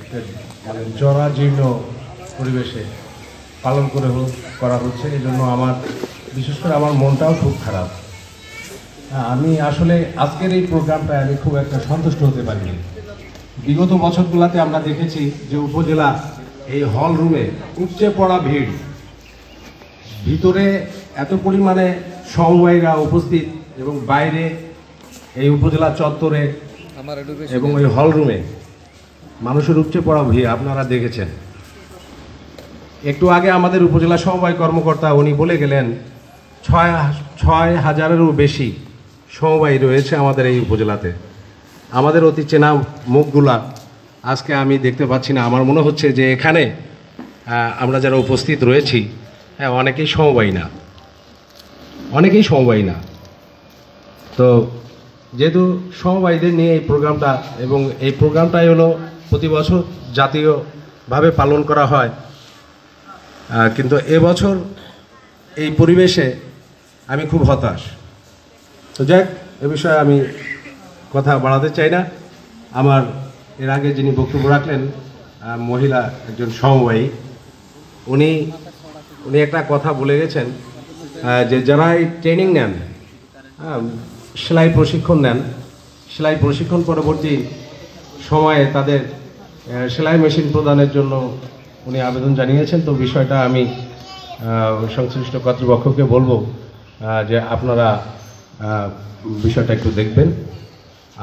একটা মানে জরাজীর্ণ পরিবেশে পালন করে করা হচ্ছে এই জন্য আমার বিশেষ করে আমার মনটাও খুব খারাপ। হ্যাঁ, আমি আসলে আজকের এই প্রোগ্রামটায় আমি খুব একটা সন্তুষ্ট হতে পারিনি। বিগত বছরগুলোতে আমরা দেখেছি যে উপজেলা এই হল রুমে উপচে পড়া ভিড়। ভিতরে এত পরিমাণে সমবায়ীরা উপস্থিত এবং বাইরে এই উপজেলা চত্বরে এবং এই হল রুমে মানুষের উপচে পড়া ভিড়, আপনারা দেখেছেন। একটু আগে আমাদের উপজেলা সমবায় কর্মকর্তা উনি বলে গেলেন, ছয় ছয় হাজারেরও বেশি সমবায়ী রয়েছে আমাদের এই উপজেলাতে। আমাদের অতি চেনা মুখগুলা আজকে আমি দেখতে পাচ্ছি না। আমার মনে হচ্ছে যে এখানে আমরা যারা উপস্থিত রয়েছি হ্যাঁ অনেকেই সমবায় না। অনেকেই সমবায় না। তো যেহেতু সমবায়ীদের নিয়ে এই প্রোগ্রামটা এবং এই প্রোগ্রামটাই হলো প্রতি বছর জাতীয়ভাবে পালন করা হয়। কিন্তু এবছর এই পরিবেশে আমি খুব হতাশ। তো যাক, এ বিষয়ে আমি কথা বাড়াতে চাই না। আমার এর আগে যিনি বক্তব্য রাখলেন মহিলা একজন সমবায়ী, উনি উনি একটা কথা বলে গেছেন যে যারা এই ট্রেনিং নেন সেলাই প্রশিক্ষণ নেন, সেলাই প্রশিক্ষণ পরবর্তী সময়ে তাদের সেলাই মেশিন প্রদানের জন্য উনি আবেদন জানিয়েছেন। তো বিষয়টা আমি সংশ্লিষ্ট কর্তৃপক্ষকে বলব যে আপনারা বিষয়টা একটু দেখবেন।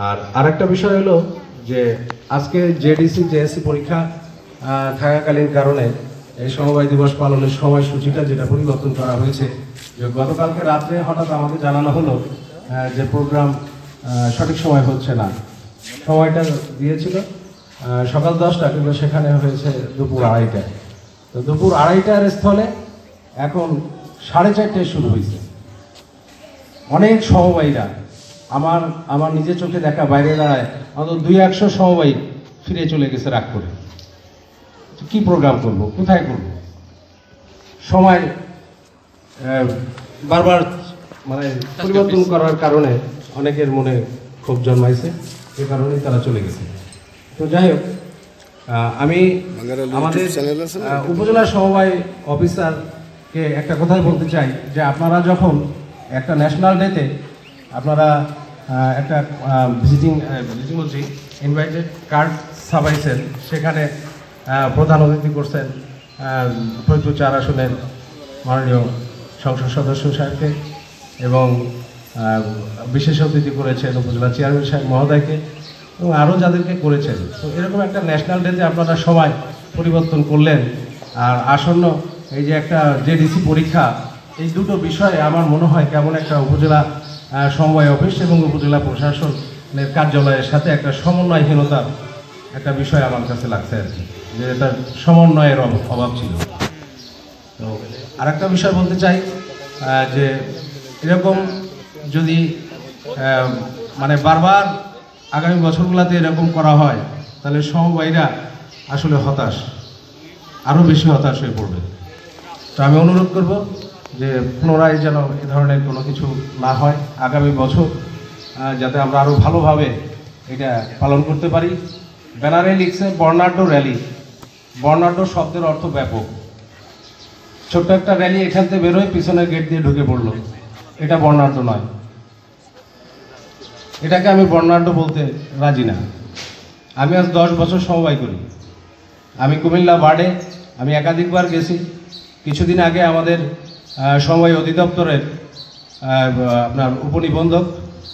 আর আরেকটা বিষয় হলো যে আজকে জেডিসি জেএসসি পরীক্ষা থাকাকালীন কারণে এই সমবায় দিবস পালনের সময়সূচিটা যেটা পরিবর্তন করা হয়েছে, যে গতকালকে রাত্রে হঠাৎ আমাকে জানানো হলো যে প্রোগ্রাম সঠিক সময় হচ্ছে না। সময়টা দিয়েছিল। সকাল দশটা কিন্তু সেখানে হয়েছে দুপুর আড়াইটায়। তো দুপুর আড়াইটার স্থলে এখন সাড়ে চারটায় শুরু হয়েছে। অনেক সমবায়ীরা আমার আমার নিজের চোখে দেখা বাইরে দাঁড়ায়, অন্তত দুই একশো সমবায়ী ফিরে চলে গেছে রাগ করে। কি প্রোগ্রাম করব? কোথায় করব? সময় বারবার মানে পরিবর্তন করার কারণে অনেকের মনে ক্ষোভ জন্মাইছে, এ কারণেই তারা চলে গেছে। তো যাই হোক আমি আমাদের উপজেলা সমবায় অফিসারকে একটা কথাই বলতে চাই যে আপনারা যখন একটা ন্যাশনাল ডেতে আপনারা একটা ভিজিটিং ভিজিটিং বলছি ইনভাইটেড কার্ড সাবাইছেন সেখানে প্রধান অতিথি করছেন ফরিদপুর চার আসনের মাননীয় সংসদ সদস্য সাহেবকে এবং বিশেষ অতিথি করেছেন উপজেলা চেয়ারম্যান সাহেব মহোদয়কে। এবং আরও যাদেরকে করেছেন। তো এরকম একটা ন্যাশনাল ডেতে আপনারা সবাই পরিবর্তন করলেন। আর আসন্ন এই যে একটা জেডিসি পরীক্ষা, এই দুটো বিষয়ে আমার মনে হয় কেমন একটা উপজেলা সমবায় অফিস এবং উপজেলা প্রশাসনের কার্যালয়ের সাথে একটা সমন্বয়হীনতার একটা বিষয় আমার কাছে লাগছে আর কি, যে তার সমন্বয়ের অভ- অভাব ছিল। তো আরেকটা বিষয় বলতে চাই যে এরকম যদি মানে বারবার আগামী বছরগুলোতে এরকম করা হয়, তাহলে সমবায়ীরা আসলে হতাশ, আরও বেশি হতাশ হয়ে পড়বে। তো আমি অনুরোধ করব যে পুনরায় যেন এ ধরনের কোনো কিছু না হয়, আগামী বছর যাতে আমরা আরও ভালোভাবে এটা পালন করতে পারি। ব্যানারে লিখছে বর্ণাঢ্য র্যালি। বর্ণাঢ্য শব্দের অর্থ ব্যাপক। ছোট্ট একটা র্যালি এখান থেকে বেরোয়, পিছনের গেট দিয়ে ঢুকে পড়ল। এটা বর্ণাঢ্য নয়। এটাকে আমি বর্ণাঢ্য বলতে রাজি না। আমি আজ দশ বছর সমবায় করি। আমি কুমিল্লা বার্ডে আমি একাধিকবার গেছি। কিছুদিন আগে আমাদের সমবায় অধিদপ্তরের আপনার উপনিবন্ধক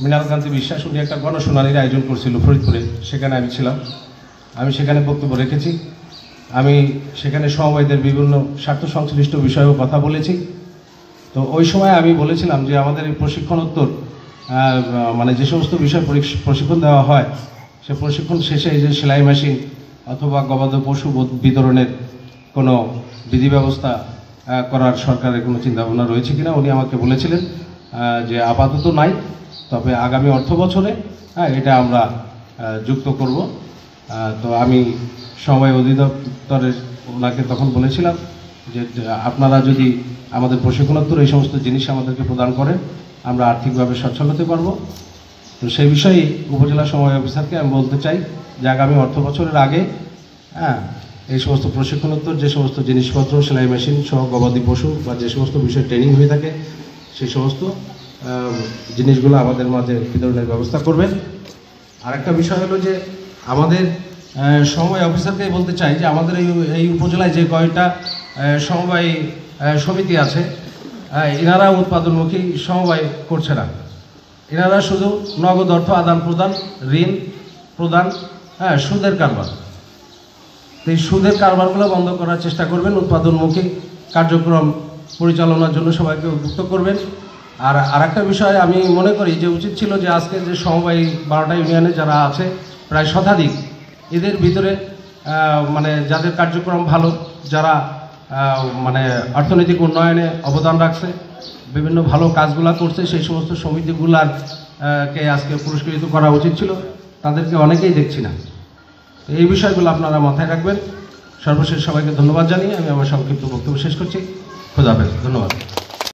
মৃণালকান্তি বিশ্বাস, উনি একটা গণশুনানির আয়োজন করছিল ফরিদপুরে। সেখানে আমি ছিলাম। আমি সেখানে বক্তব্য রেখেছি। আমি সেখানে সমবায়দের বিভিন্ন স্বার্থ সংশ্লিষ্ট বিষয়েও কথা বলেছি। তো ওই সময় আমি বলেছিলাম যে আমাদের এই প্রশিক্ষণোত্তর মানে যে সমস্ত বিষয় প্রশিক্ষণ দেওয়া হয়, সে প্রশিক্ষণ শেষে এই যে সেলাই মেশিন অথবা গবাদি পশু বিতরণের কোনো বিধি ব্যবস্থা করার সরকারের কোনো চিন্তাভাবনা রয়েছে কিনা উনি আমাকে বলেছিলেন যে আপাতত নাই। তবে আগামী অর্থ বছরে হ্যাঁ এটা আমরা যুক্ত করব। তো আমি সময় অধিদপ্তরের ওনাকে তখন বলেছিলাম যে আপনারা যদি আমাদের প্রশিক্ষণোত্তর এই সমস্ত জিনিস আমাদেরকে প্রদান করেন আমরা আর্থিকভাবে সচ্ছল হতে পারব। তো সেই বিষয়ে উপজেলা সময় অফিসারকে আমি বলতে চাই যে আগামী অর্থ বছরের আগে হ্যাঁ এই সমস্ত প্রশিক্ষণোত্তর যে সমস্ত জিনিসপত্র সেলাই মেশিন সহ গবাদি পশু বা যে সমস্ত বিষয়ে ট্রেনিং হয়ে থাকে সেই সমস্ত জিনিসগুলো আমাদের মাঝে বিতরণের ব্যবস্থা করবেন। আরেকটা বিষয় হলো যে আমাদের আহ, সমবায় অফিসারকে বলতে চাই যে আমাদের এই এই উপজেলায় যে কয়টা সমবায় সমিতি আছে এনারা উৎপাদনমুখী সমবায় করছে না। এনারা শুধু নগদ অর্থ আদান প্রদান, ঋণ প্রদান হ্যাঁ সুদের কারবার। তো এই সুদের কারবারগুলো বন্ধ করার চেষ্টা করবেন উৎপাদনমুখী কার্যক্রম পরিচালনার জন্য সবাইকে উদ্যুক্ত করবেন। আর আরেকটা বিষয় আমি মনে করি যে উচিত ছিল যে আজকে যে সমবায় বারোটা ইউনিয়নে যারা আছে, প্রায় শতাধিক, এদের ভিতরে মানে যাদের কার্যক্রম ভালো, যারা মানে অর্থনৈতিক উন্নয়নে অবদান রাখছে, বিভিন্ন ভালো কাজগুলো করছে, সেই সমস্ত সমিতিগুলার কে আজকে পুরস্কৃত করা উচিত ছিল, তাদেরকে অনেকেই দেখছি না। এই বিষয়গুলো আপনারা মাথায় রাখবেন। সর্বশেষ সবাইকে ধন্যবাদ জানিয়ে আমি আমার সংক্ষিপ্ত বক্তব্য শেষ করছি। খোদাফেজ ধন্যবাদ।